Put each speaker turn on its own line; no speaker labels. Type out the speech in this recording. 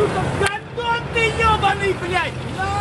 сука, в говно ты ебаный, блядь!